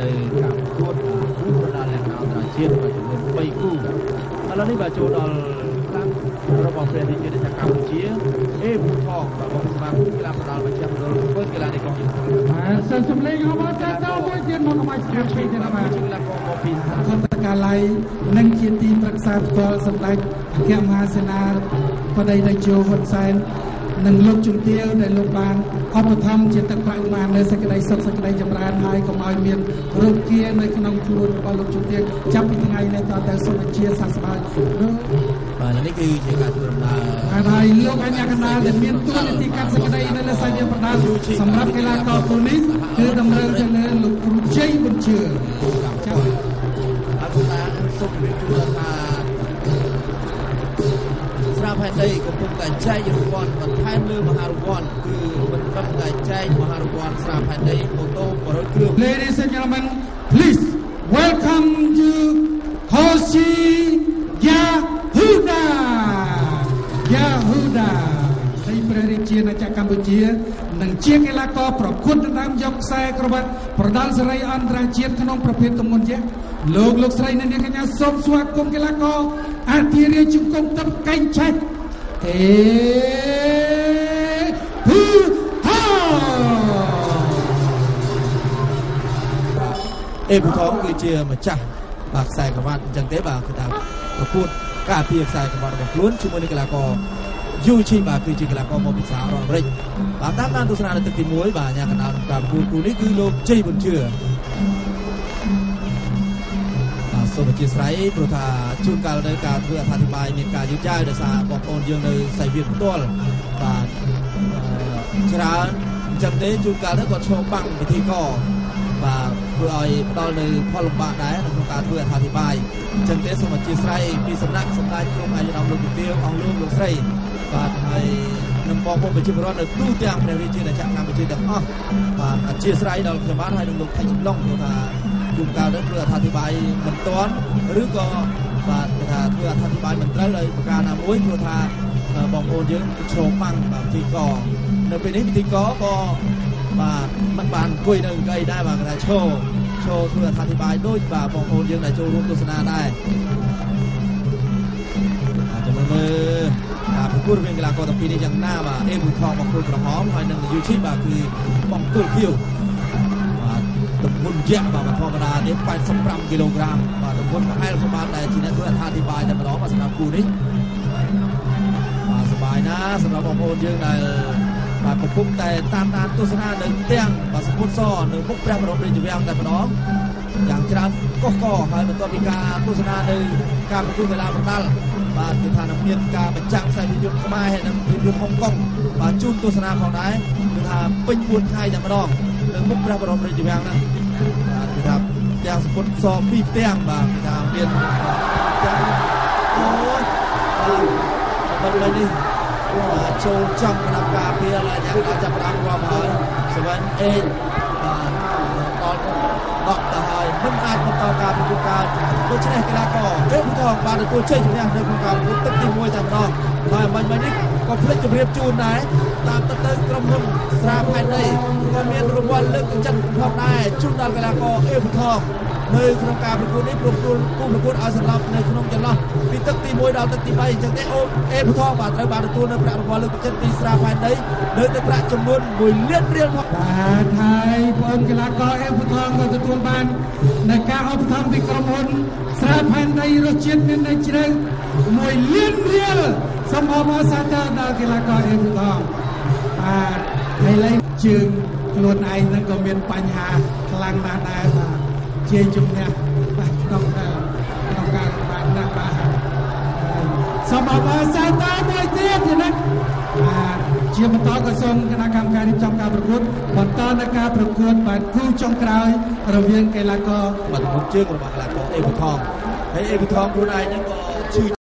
នៅកម្ពុជាដល់លក្ខណៈអន្តរជាតិមួយចំនួន2គូឥឡូវនេះបាទចូលដល់តាមរបស់ព្រះរាជាណាចក្រកម្ពុជាអេបូថងបាទបងស្មាគមក្លាផ្ដាល់បញ្ជាមណ្ឌលធ្វើកីឡានេះកងយុទ្ធសាស្ត្របាទសិលសំលេងរបស់តាតោមួយទៀតមកមកឆ្នាំពីទៀតបាទជាលក្ខណៈមកពីសាស្ត្រកាល័យនិងជាទីប្រឹក្សាផ្ទាល់សម្ដេចអគ្គមហាសេនាបតីតេជោហ៊ុនសែន និងលោកជំទាវដែលលោកបានឧបត្ថម្ភជាទឹកប្រាក់បាននៅសេចក្តីសុខសេចក្តីចម្រើនហើយកុំឲ្យមានរោគគានៅក្នុងខ្លួនរបស់លោកជំទាវចាប់ពីថ្ងៃនេះតទៅសុខជាសះស្បើយលោកបាទនេះគឺជាការធ្វើដំណើរហើយហើយលោកអញ្ញាកណ្ដាលដែលមានទួនាទីកាត់សេចក្តីនៅលើសាជាប្រដាល់សម្រាប់កីឡាករគូនេះគឺតម្រូវទៅលើលោកគ្រូជ័យប៊ុនជឿចា៎អរគុណណាស់សូមជម្រាបជូនថា ស្រាប់ផែនដីកំពុងតែចែករង្វាន់បន្ថែមលើមហារង្វាន់គឺមិនត្រឹមតែចែកមហារង្វាន់ស្រាប់ផែនដីម៉ូតូ100គ្រឿង Ladies and gentlemen, please welcome to Hoshi Yahuda. Yahuda នៃព្រះរាជាណាចក្រកម្ពុជា និងជាកីឡាករប្រកួតដណ្ដើមយកខ្សែក្រវ៉ាត់ប្រដាល់សេរីអន្តរជាតិក្នុងប្រភេទទម្ងន់យក្សលោកលោកស្រីនិងអ្នកកញ្ញាសូមស្វាគមន៍កីឡាករអាធិរាជង្គង់ទឹកកែងឆេះអេហ៊ូហាអេប៊ូថងគឺជាម្ចាស់បាទខ្សែក្រវ៉ាត់អញ្ចឹងទេបាទគឺថាប្រកួតការពារខ្សែក្រវ៉ាត់របស់ខ្លួនជាមួយនឹងកីឡាករ យូឈីបាទគឺជាកីឡាករមកពីសហរដ្ឋអាមេរិកបាទតាមដានទស្សនានៅទឹកទី1បាទអាញាកណ្ដាលក្នុងការប្រកួតគូនេះគឺលោកជ័យប៊ុនជឿបាទសូមអធិស្ឋានព្រោះថាជួនកាលនៅការធ្វើអត្ថាធិប្បាយមានការយឺតយ៉ាវដោយសារបងប្អូនយើងនៅសៃវៀតផ្ទាល់បាទអឺច្រើនអញ្ចឹងទេជួនកាលទៅគាត់ឈរបាំងពិធីករ បាទធ្វើឲ្យផ្ដល់នៅផលលំបាកដែរនៅក្នុងការធ្វើអត្ថាធិប្បាយអញ្ចឹងទេសូមអធិស្ឋានពីសំណាក់សម្ដេចក្រុមអាយុដំលោកវិទាវអស់លោកលោកស្រីបាទហើយនឹងបងប្អូនប្រជាពលរដ្ឋនៅទូទាំងព្រះរាជាណាចក្រកម្ពុជាទាំងអស់បាទអធិស្ឋានដល់ខ្ញុំបាទហើយនឹងលោកថៃអំឡុងព្រោះថាជួនកាលទៅធ្វើអត្ថាធិប្បាយមិនទាន់ឬក៏បាទគេថាធ្វើអត្ថាធិប្បាយមិនត្រូវដោយប្រការណាមួយព្រោះថាបងប្អូនយើងឈរបាំងបាទពិធីករនៅពេលនេះពិធីករក៏ បាទមិនបានអង្គុយនៅអង្គីដែរបាទគេថាឈរឈរធ្វើអត្ថាធិប្បាយដូចបាទបងប្អូនយើងដែលចូលរួមទស្សនាដែរបាទចាំមើលមើលបាទប្រកួតរវាងកីឡាករទាំងពីរនេះយ៉ាងណាបាទអេប៊ូថងបង្គោលក្រហមហើយនិងយូឈីបាទគឺបង្គោលខៀវបាទទំហំយក្សបាទធម្មតានេះ85គីឡូក្រាមបាទទំហំប្រហែលសម្បត្តិដែលជាអ្នកធ្វើអត្ថាធិប្បាយតែម្ដងបាទសម្រាប់គូនេះបាទសប្បាយណាស់សម្រាប់បងប្អូនយើងដែល បាទកំពុងតែតាមដានទស្សនានៅទាំងបាទសពុតសនៅមុខព្រះបរមរាជវាំងតែម្ដងយ៉ាងច្រើនកុះកហើយបន្ទាប់ពីការទស្សនានៅការប្រកួតកីឡាប្រដាល់បាទគឺថានឹងមានការបញ្ចាំងខ្សែភាពយន្តខ្មែរហើយនិងភាពយន្តហុងកុងបាទជូនទស្សនាផងដែរគឺថាពេញ4ថ្ងៃតែម្ដងនៅមុខព្រះបរមរាជវាំងហ្នឹងបាទគឺថាទាំងសពុតសពីរផ្ទាំងបាទគឺថាមានទាំងអូយបាទបន្តនេះបាទ ចូលចំគណៈការពារហើយយ៉ាងការចាប់ផ្ដើមរាប់ហើយ7 8បាទដល់10ទៅហើយមិនអាចបន្តការប្រកួតកើតដូច្នេះកីឡាករអេប៊ូថងបានទទួលជ័យជំនះនៅក្នុងការប្រកួតទឹកទី1តែម្ដងហើយបាញ់មិញនេះក៏ភ្លេចជម្រាបជូនដែរតាមទៅទៅក្រុមហ៊ុនស្រាផែនដីក៏មានរង្វាន់លើកទឹកចិត្តផងដែរជូនដល់កីឡាករអេប៊ូថង នៅក្នុងការប្រកួតនេះប្រកួតគូប្រកួតឲ្យសន្លប់នៅក្នុងចន្លោះពីទឹកទី1ដល់ទឹកទី3អញ្ចឹងទេអូអេប៊ូថងបាទត្រូវបានទទួលនៅប្រាក់រង្វាន់លើកទឹកចិត្តពីស្រាផែនដីលើទឹកប្រាក់ចំនួន1លានរៀលផងបាទហើយបងកីឡាករអេពុថងក៏ទទួលបាននៅការឧបត្ថម្ភពីក្រុមហ៊ុនស្រាផែនដីរសជាតិមាននៅជ្រៅ1លានរៀលសូមអបអរសាទរដល់កីឡាករអេពុថងបាទហើយឡើយជើងខ្លួនឯងហ្នឹងក៏មានបញ្ហាខ្លាំងណាស់ដែរបាទ ជាជំនះបាទក្នុងការក្នុងការបានណាស់បាទសូមអបអរសាទរមួយទៀតទៀតណាបាទជាបន្តក៏សូមគណៈកម្មការរៀបចំការប្រកួតបន្តនៅការប្រកួតបាទគូចុងក្រោយរវាងកីឡាករបាទមុខជើងរបស់កីឡាករអេប៊ូថងហើយអេប៊ូថងខ្លួនឯងហ្នឹងក៏ឈឺ